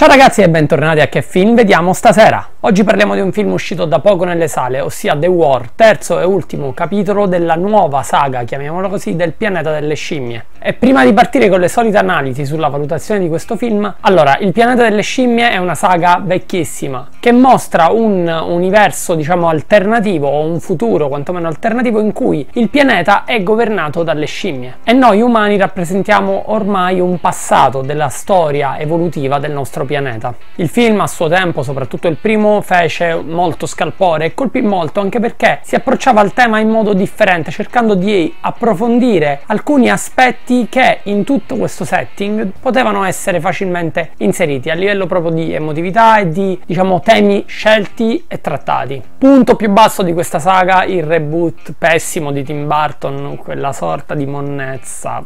Ciao ragazzi e bentornati a Che Film vediamo stasera. Oggi parliamo di un film uscito da poco nelle sale, ossia The War, terzo e ultimo capitolo della nuova saga, chiamiamola così, del pianeta delle scimmie. E prima di partire con le solite analisi sulla valutazione di questo film, allora, Il pianeta delle scimmie è una saga vecchissima che mostra un universo, diciamo, alternativo o un futuro quantomeno alternativo in cui il pianeta è governato dalle scimmie e noi umani rappresentiamo ormai un passato della storia evolutiva del nostro pianeta pianeta. Il film a suo tempo, soprattutto il primo, fece molto scalpore e colpì molto anche perché si approcciava al tema in modo differente, cercando di approfondire alcuni aspetti che in tutto questo setting potevano essere facilmente inseriti a livello proprio di emotività e di diciamo temi scelti e trattati. Punto più basso di questa saga, il reboot pessimo di Tim Burton, quella sorta di monnezza.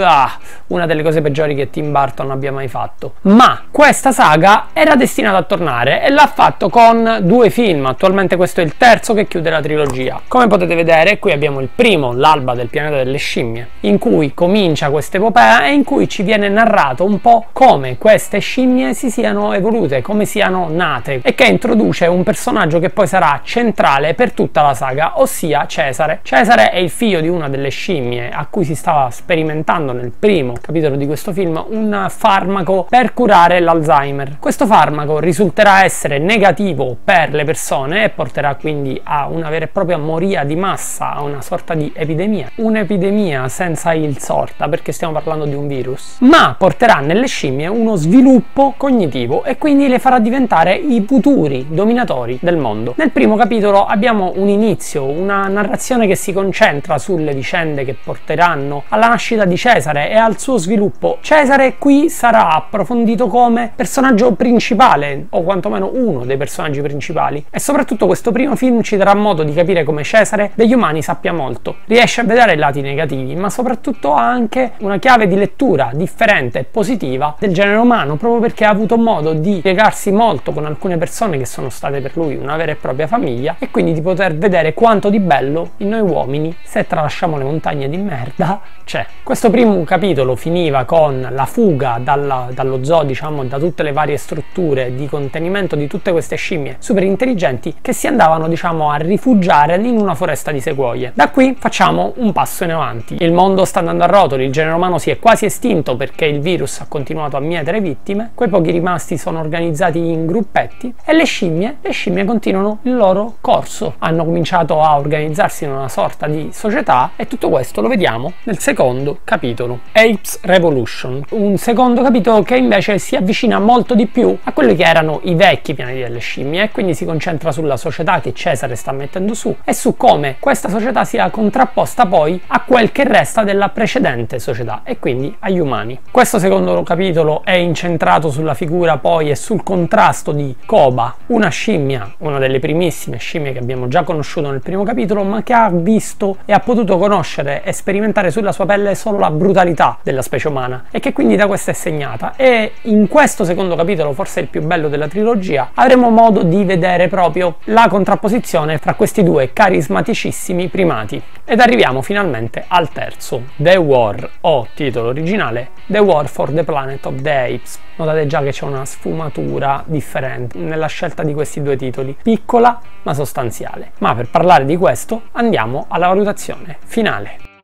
Ah, una delle cose peggiori che Tim Burton abbia mai fatto ma questa saga era destinata a tornare e l'ha fatto con due film, attualmente questo è il terzo che chiude la trilogia. Come potete vedere qui abbiamo il primo, l'alba del pianeta delle scimmie, in cui comincia questa epopea e in cui ci viene narrato un po' come queste scimmie si siano evolute, come siano nate e che introduce un personaggio che poi sarà centrale per tutta la saga, ossia Cesare. Cesare è il figlio di una delle scimmie a cui si stava sperimentando nel primo capitolo di questo film un farmaco per curare l'Alzheimer. Questo farmaco risulterà essere negativo per le persone e porterà quindi a una vera e propria moria di massa, a una sorta di epidemia. Un'epidemia senza il sorta, perché stiamo parlando di un virus, ma porterà nelle scimmie uno sviluppo cognitivo e quindi le farà diventare i futuri dominatori del mondo. Nel primo capitolo abbiamo un inizio, una narrazione che si concentra sulle vicende che porteranno alla nascita di Cesare e al suo sviluppo. Cesare qui sarà approfondito come personaggio principale, o quantomeno uno dei personaggi principali. E soprattutto questo primo film ci darà modo di capire come Cesare degli umani sappia molto. Riesce a vedere i lati negativi, ma soprattutto ha anche una chiave di lettura differente e positiva del genere umano, proprio perché ha avuto modo di piegarsi molto con alcune persone che sono state per lui una vera e propria famiglia e quindi di poter vedere quanto di bello in noi uomini, se tralasciamo le montagne di merda, c'è. Questo primo capitolo finiva con la fuga dalla, dallo zoo, diciamo, da tutte le varie strutture di contenimento di tutte queste scimmie super intelligenti che si andavano, diciamo, a rifugiare in una foresta di sequoie. Da qui facciamo un passo in avanti. Il mondo sta andando a rotoli, il genere umano si è quasi estinto perché il virus ha continuato a mietere vittime, quei pochi rimasti sono organizzati in gruppetti e le scimmie, le scimmie continuano il loro corso. Hanno cominciato a organizzarsi in una sorta di società e tutto questo lo vediamo nel secondo capitolo, Apes Revolution, un secondo capitolo che invece si avvicina molto di più a quelli che erano i vecchi pianeti delle scimmie e quindi si concentra sulla società che Cesare sta mettendo su e su come questa società sia contrapposta poi a quel che resta della precedente società e quindi agli umani. Questo secondo capitolo è incentrato sulla figura poi e sul contrasto di Koba, una scimmia, una delle primissime scimmie che abbiamo già conosciuto nel primo capitolo, ma che ha visto e ha potuto conoscere e sperimentare sulla sua pelle solo la brutalità della specie umana e che quindi da questa è segnata e in questo secondo capitolo, forse il più bello della trilogia, avremo modo di vedere proprio la contrapposizione fra questi due carismaticissimi primati. Ed arriviamo finalmente al terzo, The War, o titolo originale, The War for the Planet of the Apes. Notate già che c'è una sfumatura differente nella scelta di questi due titoli, piccola ma sostanziale. Ma per parlare di questo andiamo alla valutazione finale.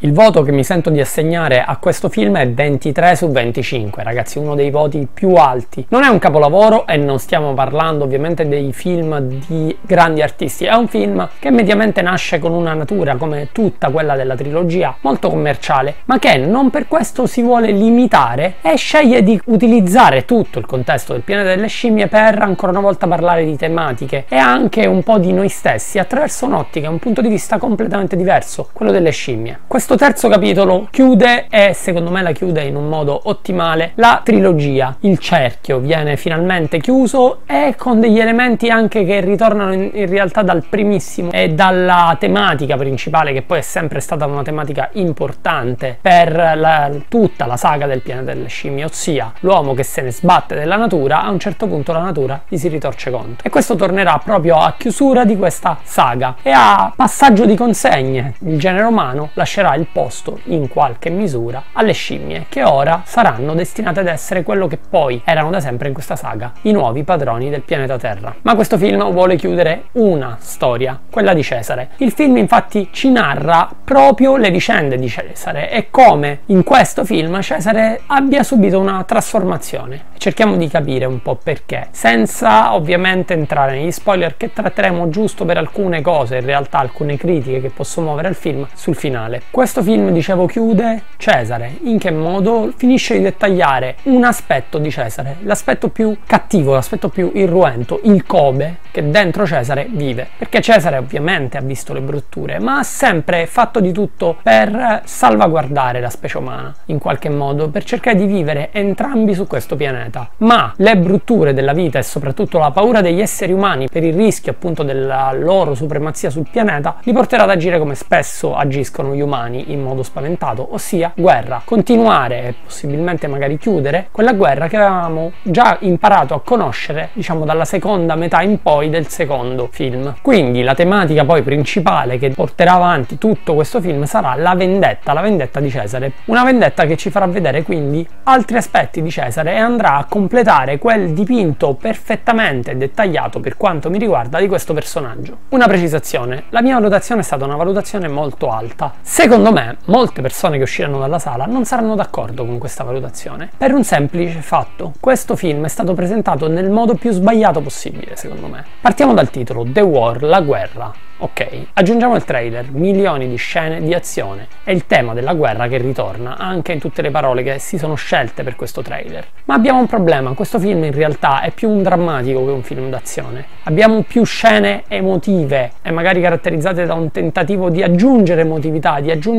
Il voto che mi sento di assegnare a questo film è 23 su 25, ragazzi, uno dei voti più alti. Non è un capolavoro e non stiamo parlando ovviamente dei film di grandi artisti, è un film che mediamente nasce con una natura come tutta quella della trilogia molto commerciale, ma che non per questo si vuole limitare e sceglie di utilizzare tutto il contesto del pianeta delle scimmie per ancora una volta parlare di tematiche e anche un po' di noi stessi attraverso un'ottica, un punto di vista completamente diverso, quello delle scimmie. Questo questo terzo capitolo chiude e secondo me la chiude in un modo ottimale la trilogia. Il cerchio viene finalmente chiuso e con degli elementi anche che ritornano in, in realtà dal primissimo e dalla tematica principale che poi è sempre stata una tematica importante per la, tutta la saga del pianeta delle scimmie, ossia l'uomo che se ne sbatte della natura, a un certo punto la natura gli si ritorce contro. E questo tornerà proprio a chiusura di questa saga e a passaggio di consegne. Il genere umano lascerà il posto in qualche misura alle scimmie che ora saranno destinate ad essere quello che poi erano da sempre in questa saga, i nuovi padroni del pianeta Terra. Ma questo film vuole chiudere una storia, quella di Cesare. Il film infatti ci narra proprio le vicende di Cesare e come in questo film Cesare abbia subito una trasformazione. Cerchiamo di capire un po' perché, senza ovviamente entrare negli spoiler che tratteremo giusto per alcune cose, in realtà alcune critiche che posso muovere al film sul finale. Questo film, dicevo, chiude Cesare. In che modo? Finisce di dettagliare un aspetto di Cesare, l'aspetto più cattivo, l'aspetto più irruento, il Kobe che dentro Cesare vive. Perché Cesare ovviamente ha visto le brutture, ma ha sempre fatto di tutto per salvaguardare la specie umana, in qualche modo, per cercare di vivere entrambi su questo pianeta. Ma le brutture della vita e soprattutto la paura degli esseri umani per il rischio appunto della loro supremazia sul pianeta li porterà ad agire come spesso agiscono gli umani in modo spaventato, ossia guerra. Continuare e possibilmente magari chiudere quella guerra che avevamo già imparato a conoscere, diciamo dalla seconda metà in poi del secondo film. Quindi la tematica poi principale che porterà avanti tutto questo film sarà la vendetta, la vendetta di Cesare. Una vendetta che ci farà vedere quindi altri aspetti di Cesare e andrà a completare quel dipinto perfettamente dettagliato per quanto mi riguarda di questo personaggio. Una precisazione, la mia valutazione è stata una valutazione molto alta. Secondo me molte persone che usciranno dalla sala non saranno d'accordo con questa valutazione per un semplice fatto. Questo film è stato presentato nel modo più sbagliato possibile, secondo me. Partiamo dal titolo The War, la guerra. Ok, aggiungiamo il trailer, milioni di scene di azione e il tema della guerra che ritorna anche in tutte le parole che si sono scelte per questo trailer. Ma abbiamo un problema, questo film in realtà è più un drammatico che un film d'azione. Abbiamo più scene emotive e magari caratterizzate da un tentativo di aggiungere emotività, di aggiungere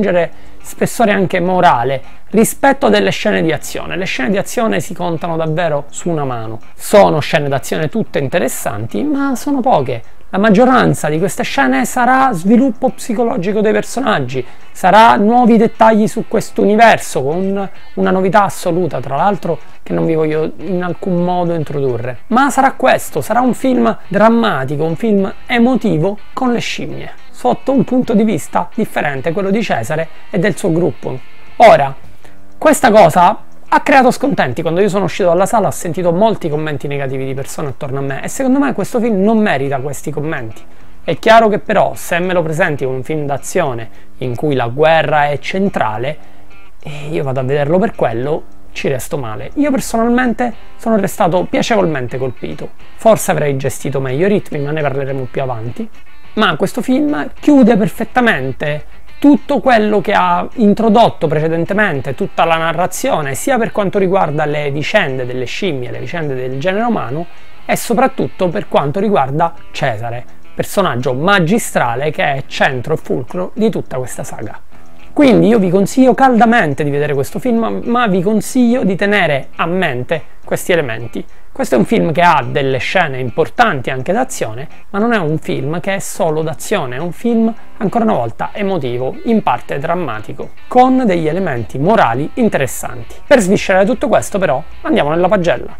spessore anche morale rispetto delle scene di azione. Le scene di azione si contano davvero su una mano. Sono scene d'azione tutte interessanti, ma sono poche la maggioranza di queste scene sarà sviluppo psicologico dei personaggi, sarà nuovi dettagli su questo universo con una novità assoluta, tra l'altro che non vi voglio in alcun modo introdurre. Ma sarà questo, sarà un film drammatico, un film emotivo con le scimmie, sotto un punto di vista differente, quello di Cesare e del suo gruppo. Ora, questa cosa ha creato scontenti. Quando io sono uscito dalla sala ho sentito molti commenti negativi di persone attorno a me e secondo me questo film non merita questi commenti. È chiaro che però se me lo presenti come un film d'azione in cui la guerra è centrale e io vado a vederlo per quello, ci resto male. Io personalmente sono restato piacevolmente colpito. Forse avrei gestito meglio i ritmi, ma ne parleremo più avanti. Ma questo film chiude perfettamente tutto quello che ha introdotto precedentemente tutta la narrazione, sia per quanto riguarda le vicende delle scimmie, le vicende del genere umano, e soprattutto per quanto riguarda Cesare, personaggio magistrale che è centro e fulcro di tutta questa saga. Quindi io vi consiglio caldamente di vedere questo film, ma vi consiglio di tenere a mente questi elementi. Questo è un film che ha delle scene importanti anche d'azione, ma non è un film che è solo d'azione, è un film ancora una volta emotivo, in parte drammatico, con degli elementi morali interessanti. Per sviscerare tutto questo però andiamo nella pagella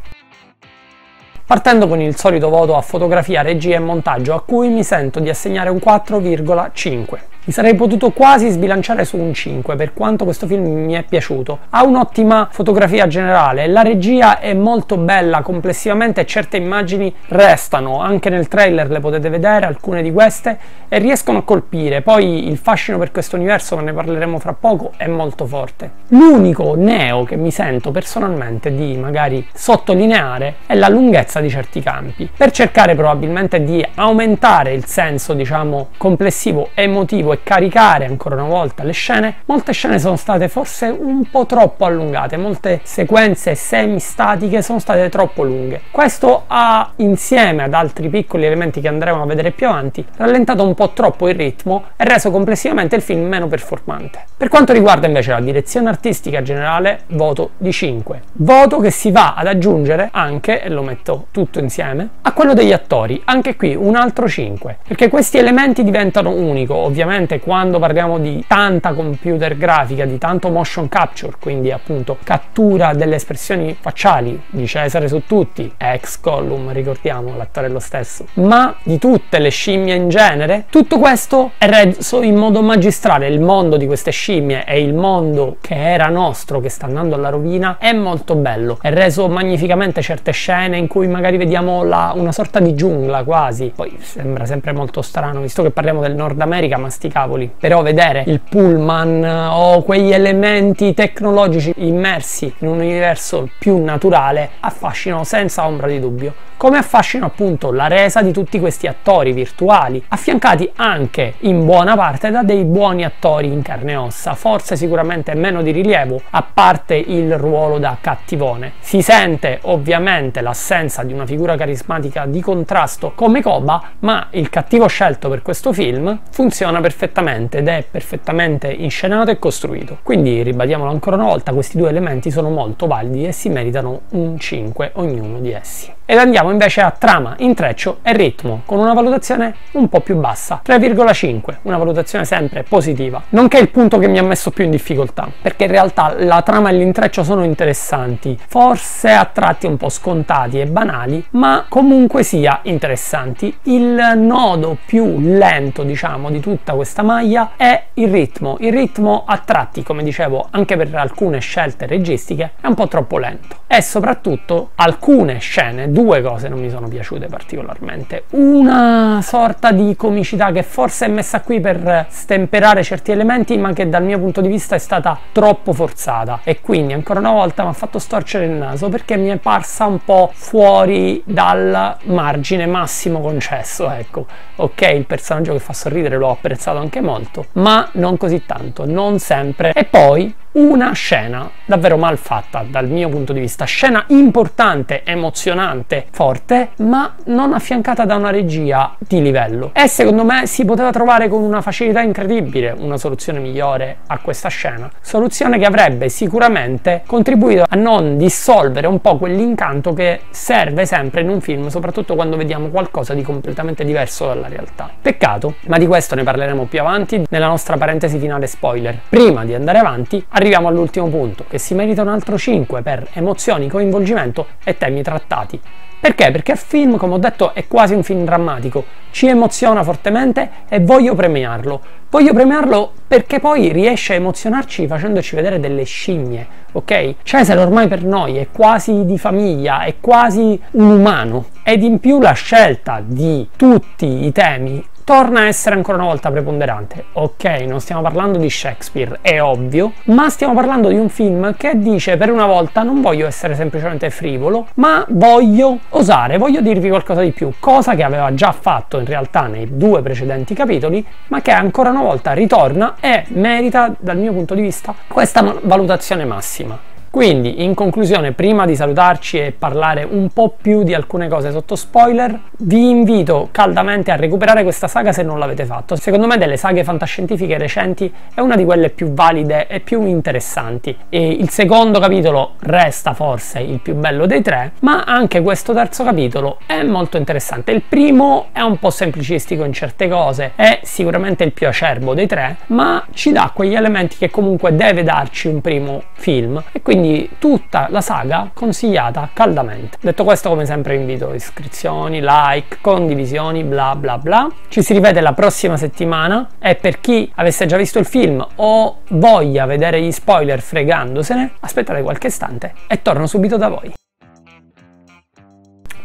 partendo con il solito voto a fotografia, regia e montaggio a cui mi sento di assegnare un 4,5. Mi sarei potuto quasi sbilanciare su un 5 per quanto questo film mi è piaciuto. Ha un'ottima fotografia generale, la regia è molto bella complessivamente certe immagini restano, anche nel trailer le potete vedere, alcune di queste, e riescono a colpire. Poi il fascino per questo universo, ma ne parleremo fra poco, è molto forte. L'unico neo che mi sento personalmente di magari sottolineare è la lunghezza di certi campi, per cercare probabilmente di aumentare il senso, diciamo, complessivo emotivo e caricare ancora una volta le scene, molte scene sono state forse un po' troppo allungate, molte sequenze semi-statiche sono state troppo lunghe. Questo ha, insieme ad altri piccoli elementi che andremo a vedere più avanti, rallentato un po' troppo il ritmo e reso complessivamente il film meno performante. Per quanto riguarda invece la direzione artistica generale, voto di 5. Voto che si va ad aggiungere anche, e lo metto tutto insieme, a quello degli attori. Anche qui un altro 5, perché questi elementi diventano unico, ovviamente Ovviamente quando parliamo di tanta computer grafica, di tanto motion capture, quindi appunto cattura delle espressioni facciali di Cesare su tutti, ex Gollum, ricordiamo, l'attore lo stesso, ma di tutte le scimmie in genere, tutto questo è reso in modo magistrale. Il mondo di queste scimmie e il mondo che era nostro, che sta andando alla rovina, è molto bello. È reso magnificamente certe scene in cui magari vediamo la, una sorta di giungla quasi. Poi sembra sempre molto strano, visto che parliamo del Nord America, ma sti cavoli. Però vedere il pullman o quegli elementi tecnologici immersi in un universo più naturale affascinano senza ombra di dubbio come affascino appunto la resa di tutti questi attori virtuali, affiancati anche in buona parte da dei buoni attori in carne e ossa, forse sicuramente meno di rilievo, a parte il ruolo da cattivone. Si sente ovviamente l'assenza di una figura carismatica di contrasto come Koba, ma il cattivo scelto per questo film funziona perfettamente ed è perfettamente inscenato e costruito. Quindi ribadiamolo ancora una volta, questi due elementi sono molto validi e si meritano un 5 ognuno di essi. Ed andiamo invece a trama, intreccio e ritmo, con una valutazione un po' più bassa, 3,5, una valutazione sempre positiva, nonché il punto che mi ha messo più in difficoltà, perché in realtà la trama e l'intreccio sono interessanti, forse a tratti un po' scontati e banali, ma comunque sia interessanti. Il nodo più lento, diciamo, di tutta questa maglia è il ritmo. Il ritmo a tratti, come dicevo, anche per alcune scelte registiche, è un po' troppo lento. E soprattutto alcune scene due cose non mi sono piaciute particolarmente. Una sorta di comicità che forse è messa qui per stemperare certi elementi, ma che dal mio punto di vista è stata troppo forzata. E quindi ancora una volta mi ha fatto storcere il naso perché mi è parsa un po' fuori dal margine massimo concesso. Ecco, ok, il personaggio che fa sorridere l'ho apprezzato anche molto, ma non così tanto, non sempre. E poi una scena davvero mal fatta dal mio punto di vista, scena importante, emozionante, forte, ma non affiancata da una regia di livello. E secondo me si poteva trovare con una facilità incredibile una soluzione migliore a questa scena, soluzione che avrebbe sicuramente contribuito a non dissolvere un po' quell'incanto che serve sempre in un film, soprattutto quando vediamo qualcosa di completamente diverso dalla realtà. Peccato, ma di questo ne parleremo più avanti nella nostra parentesi finale spoiler. Prima di andare avanti, arriviamo all'ultimo punto, che si merita un altro 5 per emozioni, coinvolgimento e temi trattati. Perché? Perché il film, come ho detto, è quasi un film drammatico, ci emoziona fortemente e voglio premiarlo. Voglio premiarlo perché poi riesce a emozionarci facendoci vedere delle scimmie, ok? Cesare ormai per noi è quasi di famiglia, è quasi un umano. Ed in più la scelta di tutti i temi torna a essere ancora una volta preponderante. Ok, non stiamo parlando di Shakespeare, è ovvio, ma stiamo parlando di un film che dice per una volta non voglio essere semplicemente frivolo, ma voglio osare, voglio dirvi qualcosa di più, cosa che aveva già fatto in realtà nei due precedenti capitoli, ma che ancora una volta ritorna e merita dal mio punto di vista questa valutazione massima. Quindi, in conclusione, prima di salutarci e parlare un po' più di alcune cose sotto spoiler, vi invito caldamente a recuperare questa saga se non l'avete fatto. Secondo me delle saghe fantascientifiche recenti è una di quelle più valide e più interessanti. E il secondo capitolo resta forse il più bello dei tre, ma anche questo terzo capitolo è molto interessante. Il primo è un po' semplicistico in certe cose, è sicuramente il più acerbo dei tre, ma ci dà quegli elementi che comunque deve darci un primo film e quindi quindi tutta la saga consigliata caldamente. Detto questo, come sempre, invito iscrizioni, like, condivisioni, bla bla bla. Ci si rivede la prossima settimana e per chi avesse già visto il film o voglia vedere gli spoiler fregandosene, aspettate qualche istante e torno subito da voi.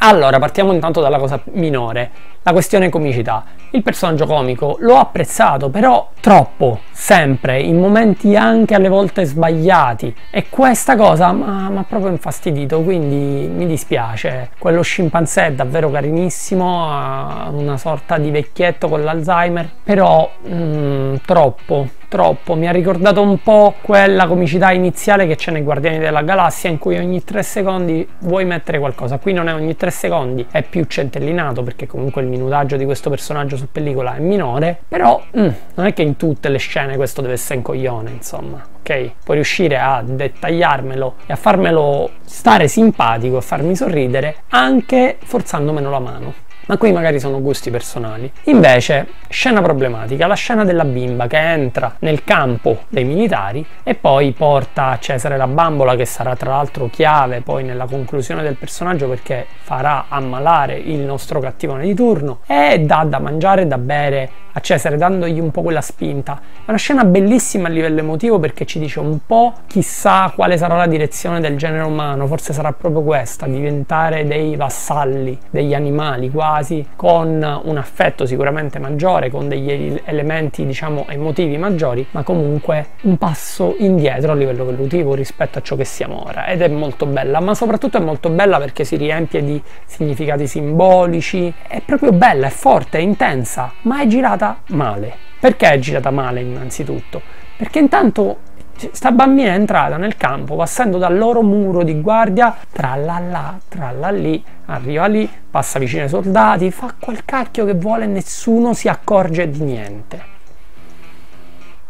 Allora, partiamo intanto dalla cosa minore, la questione comicità. Il personaggio comico l'ho apprezzato, però troppo, sempre, in momenti anche alle volte sbagliati. E questa cosa mi ha proprio infastidito, quindi mi dispiace. Quello scimpanzé è davvero carinissimo, ha una sorta di vecchietto con l'Alzheimer, però mm, troppo troppo. Mi ha ricordato un po' quella comicità iniziale che c'è nei Guardiani della Galassia in cui ogni 3 secondi vuoi mettere qualcosa. Qui non è ogni 3 secondi, è più centellinato perché comunque il minutaggio di questo personaggio su pellicola è minore, però mm, non è che in tutte le scene questo deve essere un coglione, insomma. Ok, puoi riuscire a dettagliarmelo e a farmelo stare simpatico, a farmi sorridere anche forzando meno la mano ma qui magari sono gusti personali. Invece, scena problematica, la scena della bimba che entra nel campo dei militari e poi porta a Cesare la bambola che sarà tra l'altro chiave poi nella conclusione del personaggio perché farà ammalare il nostro cattivone di turno e dà da mangiare e da bere a Cesare dandogli un po' quella spinta. È una scena bellissima a livello emotivo perché ci dice un po' chissà quale sarà la direzione del genere umano, forse sarà proprio questa, diventare dei vassalli, degli animali quasi, con un affetto sicuramente maggiore, con degli elementi diciamo emotivi maggiori, ma comunque un passo indietro a livello evolutivo rispetto a ciò che siamo ora ed è molto bella, ma soprattutto è molto bella perché si riempie di significati simbolici, è proprio bella, è forte, è intensa, ma è girata male. Perché è girata male innanzitutto? Perché intanto sta bambina è entrata nel campo passando dal loro muro di guardia, tra là là lì, arriva lì, passa vicino ai soldati, fa quel cacchio che vuole e nessuno si accorge di niente.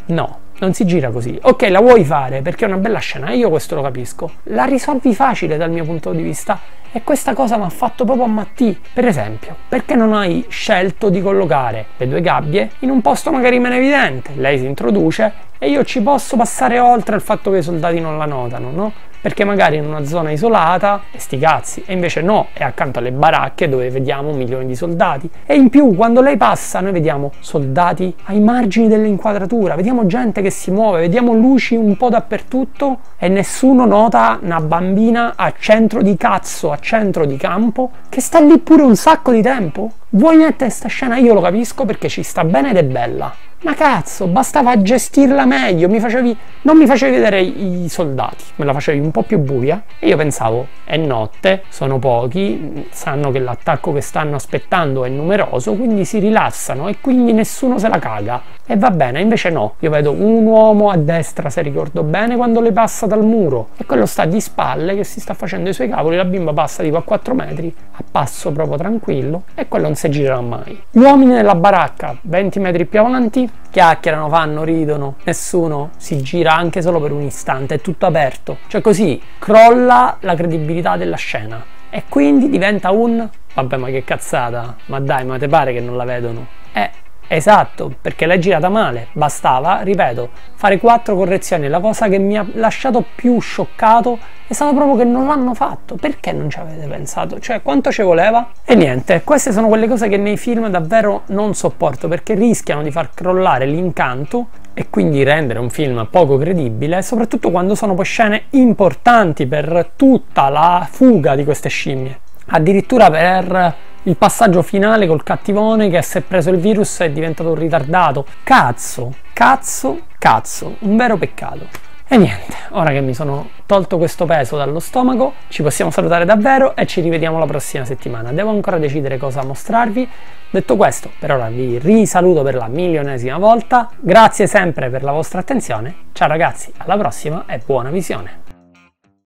No, non si gira così. Ok, la vuoi fare perché è una bella scena, io questo lo capisco. La risolvi facile dal mio punto di vista e questa cosa mi ha fatto proprio ammattì. Per esempio, perché non hai scelto di collocare le due gabbie in un posto magari meno evidente? Lei si introduce e io ci posso passare oltre il fatto che i soldati non la notano, no? perché magari in una zona isolata e sti cazzi, e invece no, è accanto alle baracche dove vediamo milioni di soldati. E in più, quando lei passa, noi vediamo soldati ai margini dell'inquadratura, vediamo gente che si muove, vediamo luci un po' dappertutto e nessuno nota una bambina a centro di cazzo, a centro di campo, che sta lì pure un sacco di tempo. Vuoi mettere sta scena? Io lo capisco perché ci sta bene ed è bella. Ma cazzo, bastava gestirla meglio, mi facevi, non mi facevi vedere i soldati, me la facevi un po' più buia e io pensavo è notte, sono pochi, sanno che l'attacco che stanno aspettando è numeroso, quindi si rilassano e quindi nessuno se la caga. E va bene, invece no, io vedo un uomo a destra, se ricordo bene, quando le passa dal muro e quello sta di spalle che si sta facendo i suoi cavoli, la bimba passa tipo a 4 metri, a passo proprio tranquillo e quello non si girerà mai. Uomini nella baracca, 20 metri più avanti, chiacchierano, fanno, ridono, nessuno si gira anche solo per un istante, è tutto aperto. Cioè così crolla la credibilità della scena e quindi diventa un vabbè ma che cazzata, ma dai, ma te pare che non la vedono? Eh, Esatto, perché l'hai girata male. Bastava, ripeto, fare quattro correzioni. La cosa che mi ha lasciato più scioccato è stato proprio che non l'hanno fatto. Perché non ci avete pensato? Cioè, quanto ci voleva? E niente, queste sono quelle cose che nei film davvero non sopporto perché rischiano di far crollare l'incanto e quindi rendere un film poco credibile, soprattutto quando sono poi scene importanti per tutta la fuga di queste scimmie. Addirittura per il passaggio finale col cattivone che si è preso il virus è diventato ritardato. Cazzo, cazzo, cazzo, un vero peccato. E niente, ora che mi sono tolto questo peso dallo stomaco, ci possiamo salutare davvero e ci rivediamo la prossima settimana. Devo ancora decidere cosa mostrarvi. Detto questo, per ora vi risaluto per la milionesima volta. Grazie sempre per la vostra attenzione. Ciao ragazzi, alla prossima e buona visione.